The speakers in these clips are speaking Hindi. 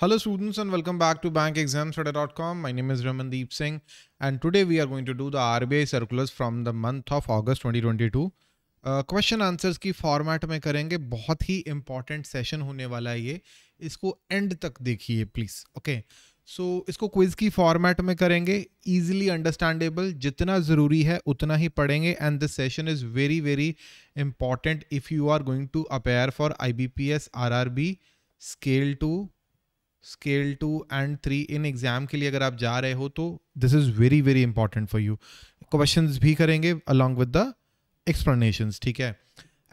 Hello students and welcome back to bankexamstudy.com. My name is Ramandeep Singh and today we are going to do the RBI circulars from the month of August 2022. Question uh, answers की फॉर्मेट में करेंगे। बहुत ही इंपॉर्टेंट सेशन होने वाला है ये। इसको एंड तक देखिए प्लीज़ ओके सो इसको क्विज की फॉर्मेट में करेंगे। इजीली अंडरस्टैंडेबल जितना ज़रूरी है उतना ही पढ़ेंगे। And this session is very very important if you are going to appear for I B P S R R B scale two scale two and three in exam के लिए अगर आप जा रहे हो तो this is very very important for you question भी करेंगे अलॉन्ग विद द एक्सप्लेनेशन ठीक है?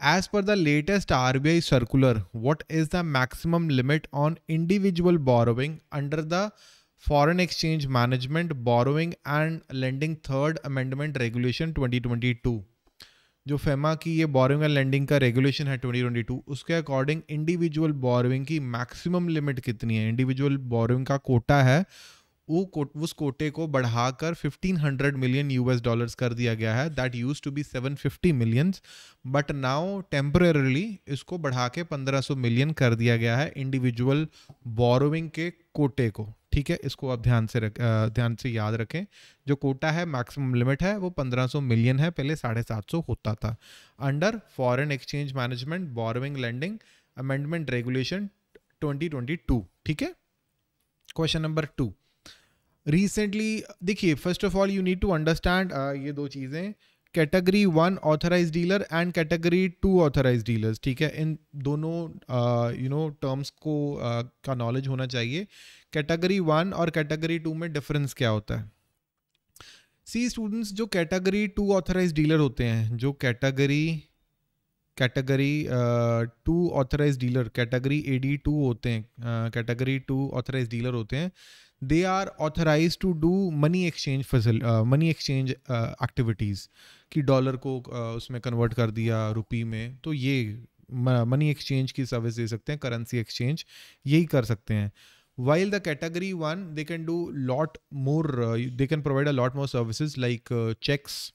As per the latest R B I circular what is the maximum limit on individual borrowing under the foreign exchange management borrowing and lending third amendment regulation 2022 जो फेमा की ये बोरिंग एंड लैंडिंग का रेगुलेशन है 2022 उसके अकॉर्डिंग इंडिविजुअल बोरिंग की मैक्सिमम लिमिट कितनी है? इंडिविजुअल बोरिंग का कोटा है वो उस कोटे को बढ़ाकर 1500 मिलियन यूएस डॉलर्स कर दिया गया है। That use to be 750 millions but now temporarily इसको बढ़ा के 1500 मिलियन कर दिया गया है इंडिविजुअल बोरोइंग के कोटे को। ठीक है? इसको आप ध्यान से रख ध्यान से याद रखें। जो कोटा है मैक्सिमम लिमिट है, वो 1500 मिलियन है। पहले साढ़े सात सौ होता था। Under foreign exchange management borrowing landing amendment regulation 2022 ठीक है? क्वेश्चन नंबर टू रिसेंटली देखिए first of all you need to understand ये दो चीज़ें category one authorise dealer and category two authorise dealers ठीक है? इन दोनों यू नो टर्म्स को uh, का नॉलेज होना चाहिए। कैटेगरी वन और कैटेगरी टू में डिफरेंस क्या होता है? सी स्टूडेंट्स जो कैटेगरी टू ऑथराइज डीलर होते हैं जो category category two authorise dealer category A D two होते हैं कैटेगरी टू ऑथराइज डीलर होते हैं they are authorise to do money exchange facil money exchange activities कि डॉलर को uh, उसमें कन्वर्ट कर दिया रुपी में तो ये मनी एक्सचेंज की सर्विस दे सकते हैं करेंसी एक्सचेंज यही कर सकते हैं। While the category one they can do lot more they can provide a lot more services like cheques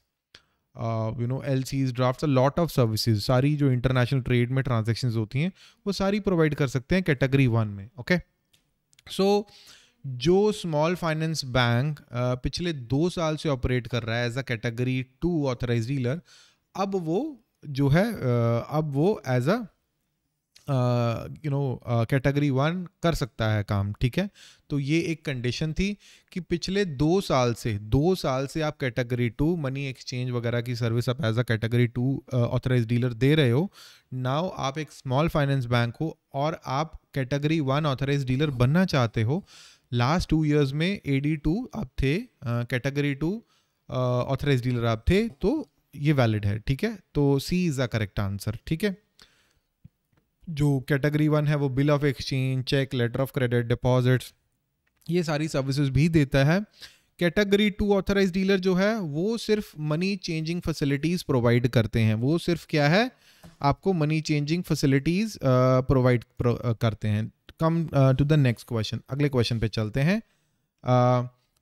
you know L Cs draft lot of services सारी जो इंटरनेशनल ट्रेड में ट्रांजेक्शन होती हैं वो सारी प्रोवाइड कर सकते हैं कैटेगरी वन में ओके सो जो स्मॉल फाइनेंस बैंक पिछले दो साल से ऑपरेट कर रहा है as a category two authorise dealer अब वो जो है uh, अब वो as a you know category one कर सकता है काम, ठीक है? तो ये एक कंडीशन थी कि पिछले दो साल से, दो साल से आप कैटेगरी टू मनी एक्सचेंज वगैरह की सर्विस आप as a category two authorise dealer दे रहे हो। नाउ आप एक स्मॉल फाइनेंस बैंक हो और आप कैटेगरी वन ऑथराइज डीलर बनना चाहते हो। लास्ट टू ईयर्स में ए डी टू आप थे कैटेगरी टू ऑथराइज डीलर आप थे तो ये वैलिड है, ठीक है? तो C is the correct answer ठीक है? जो कैटेगरी वन है, वो bill of exchange cheque letter of credit deposits ये सारी सर्विसेज़ भी देता है। कैटेगरी टू ऑथराइज डीलर जो है, वो सिर्फ़ मनी चेंजिंग फैसिलिटीज़ प्रोवाइड करते हैं। वो सिर्फ़ क्या है? आपको मनी चेंजिंग फैसिलिटीज़ प्रोवाइड करते हैं। Come to the next question अगले क्वेश्चन पे चलते हैं।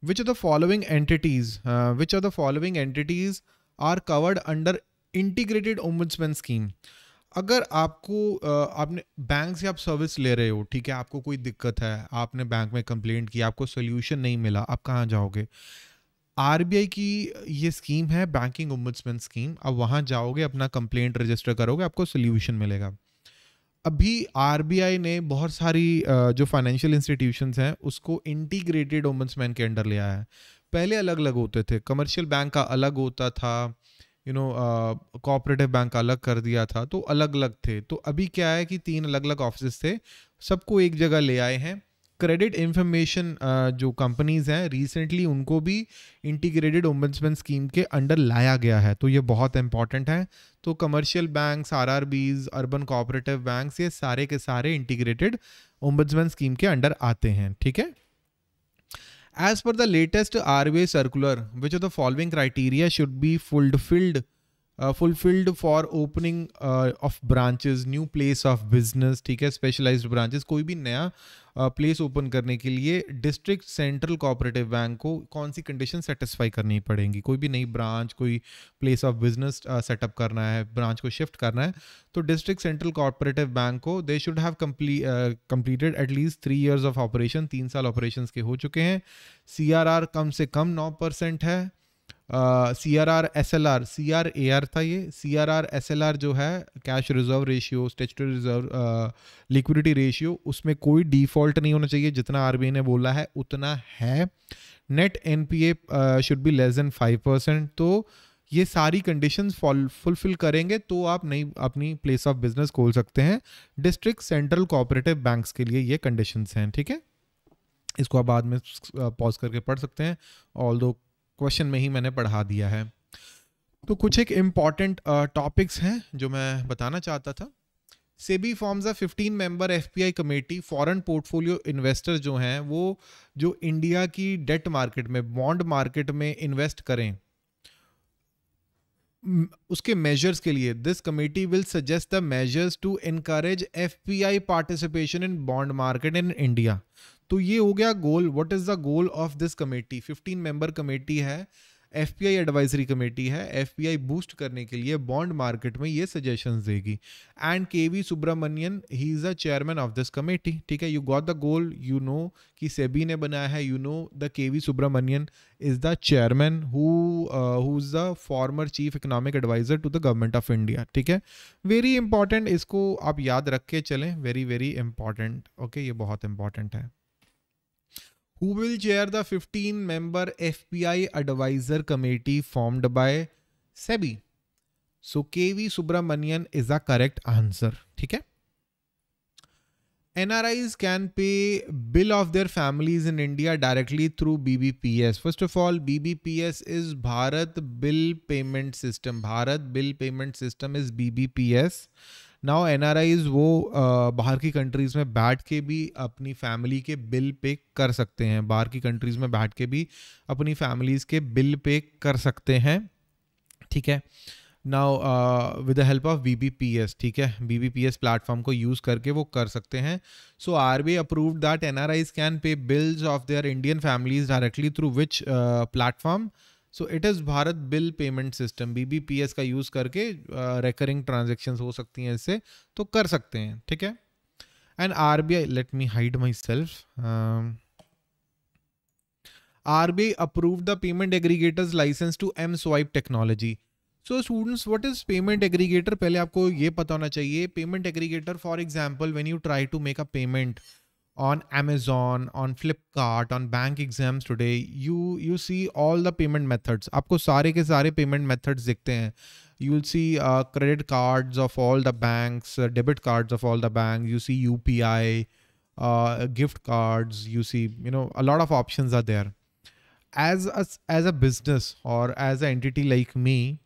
Which are the following entities which are the following entities are covered under integrated ombudsman scheme अगर आपको आपने बैंक से आप सर्विस ले रहे हो, ठीक है, आपको कोई दिक्कत है, आपने बैंक में कंप्लेंट किया, आपको सोल्यूशन नहीं मिला, आप कहाँ जाओगे? आरबीआई की ये स्कीम है बैंकिंग ओम्बुड्समैन स्कीम अब वहाँ जाओगे, अपना कंप्लेंट रजिस्टर करोगे, आपको सोल्यूशन मिलेगा। अभी आरबीआई ने बहुत सारी जो फाइनेंशियल इंस्टीट्यूशंस हैं, उसको इंटीग्रेटेड ओम्बड्समैन के अंडर लिया है। पहले अलग अलग होते थे कमर्शियल बैंक का अलग होता था यू नो कोऑपरेटिव बैंक अलग कर दिया था तो अलग अलग थे। तो अभी क्या है कि तीन अलग अलग ऑफ़िस थे, सबको एक जगह ले आए हैं। क्रेडिट इंफॉर्मेशन जो कंपनीज़ हैं रिसेंटली उनको भी इंटीग्रेटेड ओम्बड्समैन स्कीम के अंडर लाया गया है। तो ये बहुत इंपॉर्टेंट है। तो कमर्शियल बैंक्स बीज अर्बन कोऑपरेटिव बैंक्स ये सारे के सारे इंटीग्रेटेड ओम्बड्समैन स्कीम के अंडर आते हैं, ठीक है? As per the latest RBI circular, which of the following criteria should be fulfilled? Fulfilled for opening of branches new place of business ठीक है स्पेशलाइज्ड ब्रांचेस कोई भी नया प्लेस uh, ओपन करने के लिए डिस्ट्रिक्ट सेंट्रल कोऑपरेटिव बैंक को कौन सी कंडीशन सेटिस्फाई करनी पड़ेंगी? कोई भी नई ब्रांच कोई प्लेस ऑफ़ बिज़नेस सेटअप करना है ब्रांच को शिफ्ट करना है तो डिस्ट्रिक्ट सेंट्रल कोऑपरेटिव बैंक को they should have completed at least three years of operation तीन साल ऑपरेशन के हो चुके हैं। CRR कम से कम नौ परसेंट है। C R R S L R C R A R था ये। C R R S L R जो है cash reserve ratio statutory reserve liquidity ratio उसमें कोई डिफ़ॉल्ट नहीं होना चाहिए। जितना आरबीआई ने बोला है, उतना है। Net N P A should be less than five percent तो ये सारी कंडीशन फुलफिल करेंगे तो आप नई, अपनी प्लेस ऑफ़ बिज़नेस खोल सकते हैं। डिस्ट्रिक्ट सेंट्रल कोऑपरेटिव बैंक्स के लिए ये कंडीशंस हैं, ठीक है? इसको आप बाद में पॉज करके पढ़ सकते हैं। ऑल दो क्वेश्चन में ही मैंने पढ़ा दिया है। तो कुछ एक इंपॉर्टेंट टॉपिक्स हैं जो मैं बताना चाहता था। SEBI forms a 15 member FPI committee foreign portfolio investor जो हैं, वो जो इंडिया की डेट मार्केट में बॉन्ड मार्केट में इन्वेस्ट करें उसके मेजर्स के लिए this committee will suggest the measures to encourage FPI participation in bond market in India तो ये हो गया goal what is the goal of this committee 15 member committee है एफपीआई एडवाइजरी कमेटी है एफपीआई बूस्ट करने के लिए बॉन्ड मार्केट में ये सजेशन देगी। And K V Subramanian he is the chairman of this committee ठीक है? You got the goal you know कि सेबी ने बनाया है you know the K V Subramanian is the chairman who is the former chief economic adviser to the government of India ठीक है? वेरी इंपॉर्टेंट इसको आप याद रख के चलें वेरी वेरी इंपॉर्टेंट ओके ये बहुत इंपॉर्टेंट है। who will chair the 15 member FPI advisor committee formed by SEBI. So KV Subramanian is the correct answer. ठीक है NRIs can pay bill of their families in India directly through BBPS. First of all, BBPS is Bharat Bill Payment System. Bharat Bill Payment System is BBPS. Now N वो बाहर की कंट्रीज़ में बैठ के भी अपनी फैमिली के बिल पे कर सकते हैं। बाहर की कंट्रीज़ में बैठ के भी अपनी फैमिलीज़ के बिल पे कर सकते हैं। ठीक है? Now with the help of B B P S ठीक है? B B P S platform को यूज़ करके वो कर सकते हैं। So R B approve that N R Is can pay bills of their Indian families directly through which platform so it is Bharat bill payment system BBPS का यूज़ करके रेकरिंग uh, ट्रांजेक्शन हो सकती हैं इससे तो कर सकते हैं ठीक है? And R B I let me hide my self R B I approve the payment aggregators license to M swipe technology so students what is payment aggregator पहले आपको ये पता होना चाहिए payment aggregator for example when you try to make a payment on Amazon, on Flipkart, on bank exams today, you you see all the payment methods. आपको सारे के सारे payment methods दिखते हैं. You will see uh, credit cards of all the banks, uh, debit cards of all the banks. You see UPI, uh, gift cards. You see, you know, a lot of options are there. As a, as a business or as an entity like me,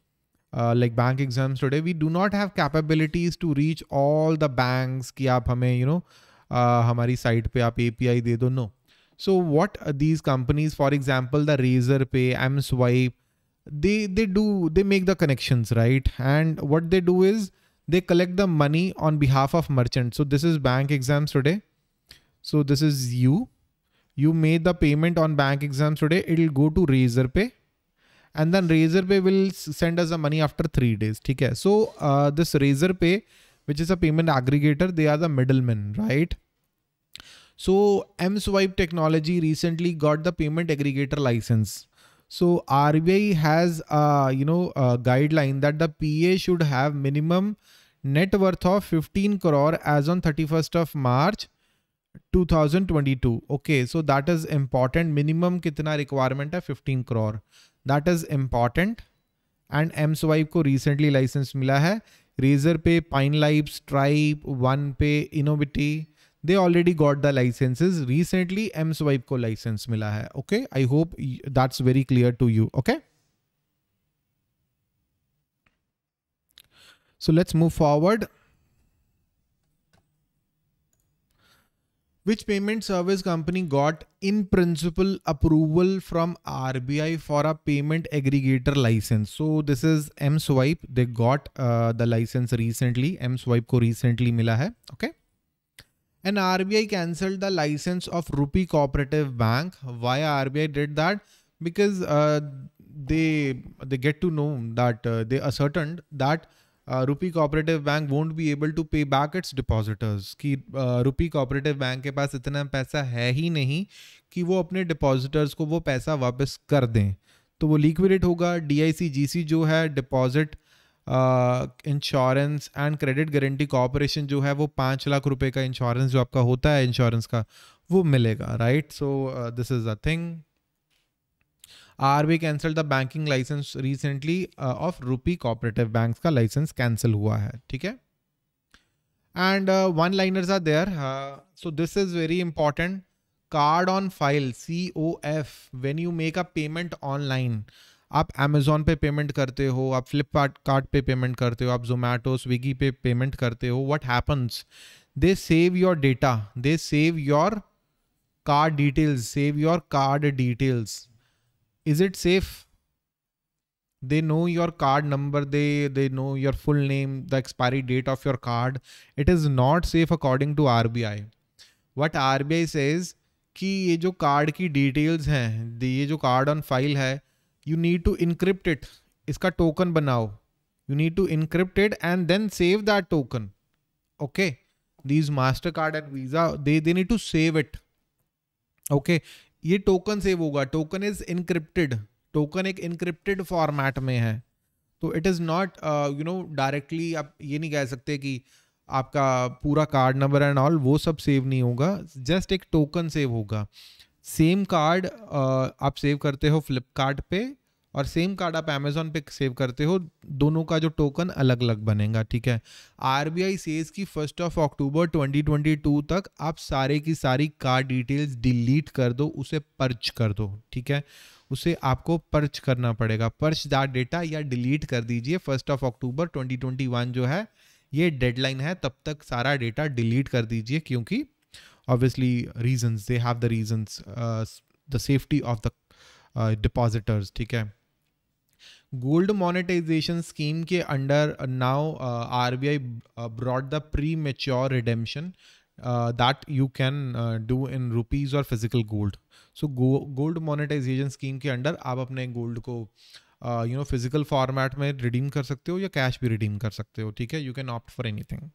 uh, like bank exams today, we do not have capabilities to reach all the banks कि आप हमें, you know, हमारी साइट पे आप एपीआई दे दो no so what these companies for example the Razorpay M swipe they they do they make the connections right and what they do is they collect the money on behalf of merchant so this is bank exams today so this is you you made the payment on bank exams today it will go to Razorpay and then Razorpay will send us the money after three days ठीक है? So this Razorpay which is a payment aggregator they are the middlemen right? So mswipe technology recently got the payment aggregator license. So rbi has a you know a guideline that the pa should have minimum net worth of 15 crore as on 31st of march 2022 okay so that is important. Minimum kitna requirement hai? 15 crore. That is important. And mswipe ko recently license mila hai. Razorpay pine life Stripe one pay Innoviti they already got the licenses recently M swipe को लाइसेंस मिला है okay I hope that's very clear to you okay so let's move forward Which payment service company got in principle approval from RBI for a payment aggregator license? So this is M-Swipe. They got uh, the license recently. M-Swipe ko recently mila hai. Okay. And RBI cancelled the license of Rupee Cooperative Bank. Why RBI did that? Because uh, they they get to know that uh, they ascertained that Rupee cooperative bank won't be able to pay back its depositors कि रुपी कोऑपरेटिव बैंक के पास इतना पैसा है ही नहीं कि वो अपने डिपॉजिटर्स को वो पैसा वापस कर दें। तो वो लिक्विडेट होगा। जीसी जो है deposit insurance and credit guarantee corporation जो है, वो पाँच लाख रुपए का इंश्योरेंस जो आपका होता है इंश्योरेंस का, वो मिलेगा right so this is a thing R cancel the banking license recently of Rupee cooperative bank का लाइसेंस कैंसिल हुआ है, ठीक है? And one liners are there so this is very important card on file C O F when you make a payment online आप अमेजोन पे पेमेंट करते हो, आप फ्लिपकार्ट कार्ड पे पेमेंट करते हो, आप जोमेटो स्विगी पे पेमेंट करते हो what happens they save your data they save your card details save your card details is it safe they know your card number they they know your full name the expiry date of your card it is not safe according to RBI what RBI says कि ये जो कार्ड की डिटेल्स हैं ये जो कार्ड ऑन फाइल है you need to encrypt it इसका टोकन बनाओ you need to encrypt it and then save that token okay these Mastercard and Visa they they need to save it okay ये टोकन सेव होगा। टोकन इज़ इनक्रिप्टेड टोकन एक इनक्रिप्टेड फॉर्मेट में है। तो it is not you know directly आप ये नहीं कह सकते कि आपका पूरा कार्ड नंबर एंड ऑल वो सब सेव नहीं होगा। जस्ट एक टोकन सेव होगा। सेम कार्ड uh, आप सेव करते हो फ्लिपकार्ट और सेम कार्ड आप अमेजोन पे सेव करते हो, दोनों का जो टोकन अलग अलग बनेगा, ठीक है? आर बी आई सेज की फ़र्स्ट ऑफ़ अक्टूबर 2022 तक आप सारे की सारी कार्ड डिटेल्स डिलीट कर दो, उसे पर्च कर दो, ठीक है? उसे आपको पर्च करना पड़ेगा। पर्च दैट डेटा या डिलीट कर दीजिए। फ़र्स्ट ऑफ़ अक्टूबर 2021 जो है, ये डेडलाइन है, तब तक सारा डेटा डिलीट कर दीजिए, क्योंकि obviously reasons they have the reasons the safety of the depositors ठीक है? गोल्ड मोनेटाइजेशन स्कीम के under now R B I broad the premature redemption that you can do in rupees और physical gold so gold monetisation scheme के अंडर आप अपने गोल्ड को यू नो फ़िज़िकल फॉर्मेट में रिडीम कर सकते हो या कैश भी रिडीम कर सकते हो, ठीक है? You can opt for anything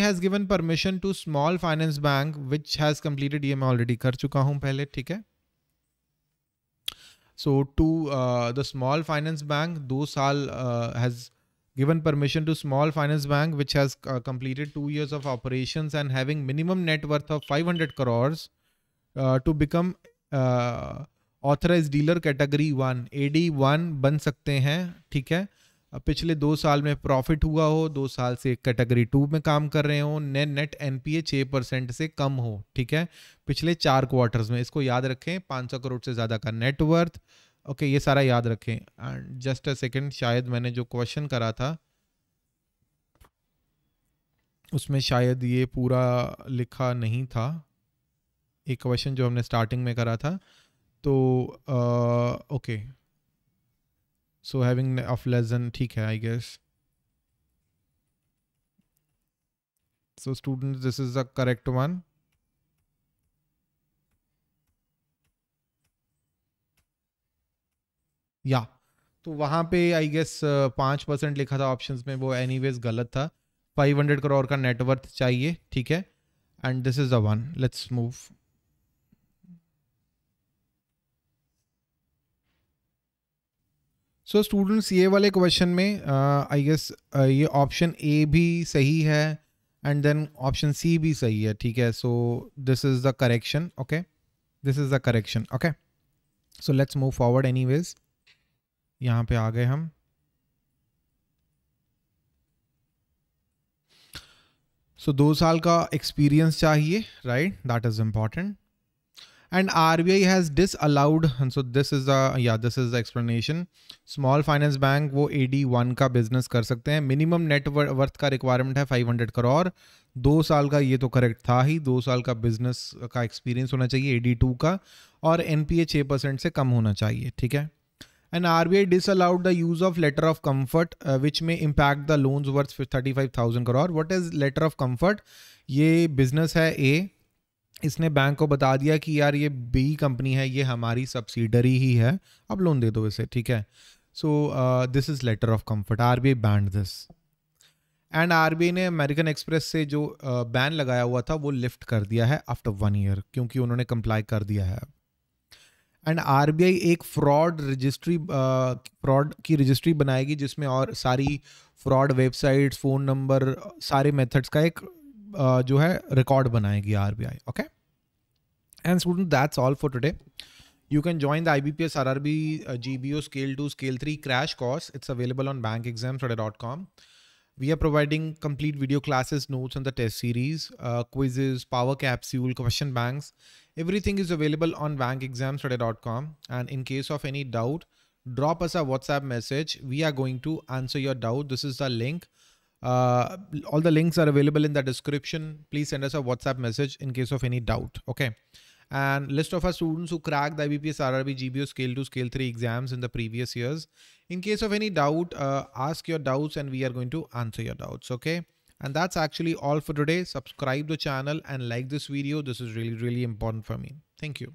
has given permission to small finance bank which has completed ये मैं ऑलरेडी कर चुका हूँ पहले, ठीक है? So to uh, the small finance bank, Dosal uh, has given permission to small finance bank which has uh, completed two years of operations and having minimum net worth of 500 crores uh, to become uh, authorized dealer category one AD one बन सकते हैं ठीक है पिछले दो साल में प्रॉफिट हुआ हो, दो साल से कैटेगरी टू में काम कर रहे हो net net N P A छः परसेंट से कम हो, ठीक है? पिछले चार क्वार्टर्स में, इसको याद रखें, पाँच सौ करोड़ से ज़्यादा का नेटवर्थ ओके ये सारा याद रखें। एंड जस्ट अ सेकेंड शायद मैंने जो क्वेश्चन करा था, उसमें शायद ये पूरा लिखा नहीं था। एक क्वेश्चन जो हमने स्टार्टिंग में करा था तो okay so having of less than, ठीक है, I guess. So students this is the correct one. या. तो वहाँ पे आई गेस पाँच परसेंट लिखा था ऑप्शंस में, वो एनीवेज गलत था। फाइव हंड्रेड करोड़ का नेटवर्थ चाहिए, ठीक है? And this is the one let's move so students ये वाले क्वेश्चन में आई uh, गेस uh, ये ऑप्शन ए भी सही है एंड देन ऑप्शन सी भी सही है ठीक है? So this is the correction okay this is the correction okay so let's move forward anyways यहाँ पे आ गए हम। सो so, दो साल का एक्सपीरियंस चाहिए right that is important and RBI has disallowed, and so this is the, yeah, this is the explanation. Small finance bank, वो AD1 का business कर सकते हैं। Minimum net worth का requirement है 500 करोड़ दो साल का ये तो करेक्ट था ही। दो साल का बिज़नेस का एक्सपीरियंस होना चाहिए AD2 का, और एन पी ए छः परसेंट से कम होना चाहिए, ठीक है? And R B I disallowed the use of letter of comfort which में impact the loans worth thirty five thousand crore what is letter of comfort ये बिज़नेस है ए इसने बैंक को बता दिया कि यार ये बी कंपनी है ये हमारी सब्सिडरी ही है अब लोन दे दो इसे ठीक है? So this is letter of comfort R B I banned this and R B I ने अमेरिकन एक्सप्रेस से जो बैन uh, लगाया हुआ था वो लिफ्ट कर दिया है आफ्टर वन ईयर क्योंकि उन्होंने कंप्लाई कर दिया है। एंड आर बी आई एक फ्रॉड रजिस्ट्री फ्रॉड की रजिस्ट्री बनाएगी जिसमें और सारी फ्रॉड वेबसाइट्स फ़ोन नंबर सारे मेथड्स का एक जो है रिकॉर्ड बनाएगी R B I okay and student that's all for today you can join the I B P S R R B G B O scale two scale three crash course it's available on bank exam today dot com we are providing complete video classes notes on the test series quizzes power capsule question bank every thing is available on bank exam today dot com and in case of any doubt drop us a WhatsApp message we are going to answer your doubt this is the link Uh, all the links are available in the description. Please send us a WhatsApp message in case of any doubt. Okay. And list of our students who cracked the IBPS RRB GBO Scale 2, Scale 3 exams in the previous years. In case of any doubt, uh, ask your doubts and we are going to answer your doubts. Okay. And that's actually all for today. Subscribe the channel and like this video. This is really, really important for me. Thank you.